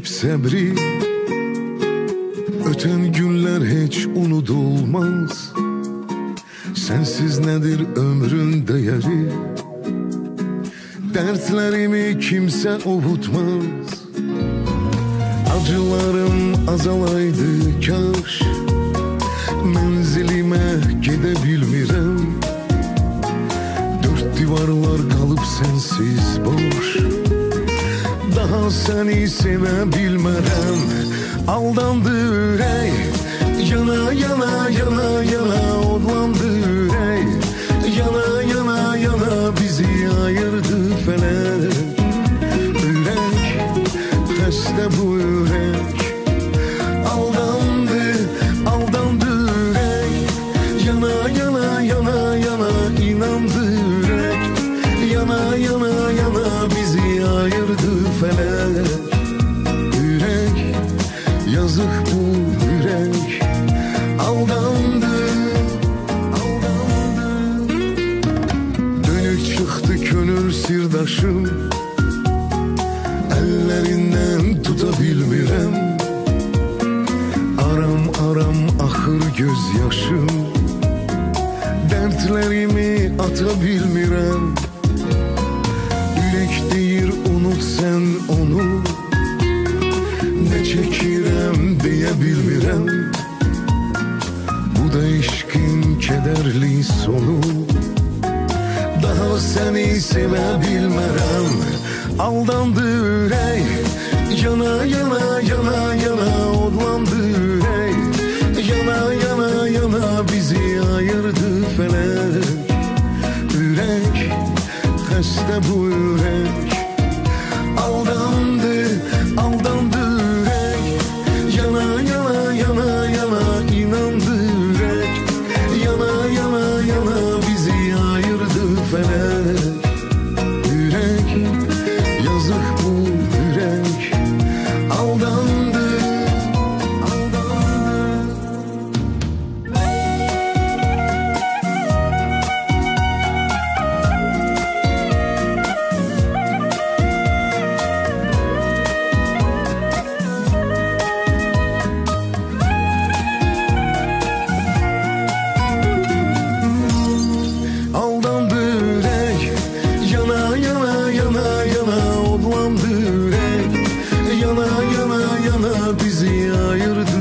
tükenip sabri Öten günler hiç unutulmaz. Sensiz nedir ömrün değeri? Dertlerimi kimse ovutmaz Acılarım azalaydı kaş Daha seni sevebilmərəm Aldandı ürək Yana yana yana yana odlandı ürək Yana yana yana bizi ayırdı felek. Ürək xəstə bu ürək Aldandı, aldandı ürək Yana yana yana yana inandı ürək Yana yana yazık bu ürək Aldandı, aldandı. Dönük çıktı könül sirdaşım. Ellerinden tutabilmirəm Aram aram axır gözyaşım. Dərdlərimi ata bilmirəm Ürək deyir unut sən onu. Ne çəkirəm bilmirəm Bu da eşkin kederli sonu Daha seni sevə bilmərəm Aldandı ürək Yana yana yana yana odlandı ürək Yana yana yana bizi ayırdı felek Ürək xəstə bu ürək aldandı odlandı ürək Yana yana yana bizi ayırdı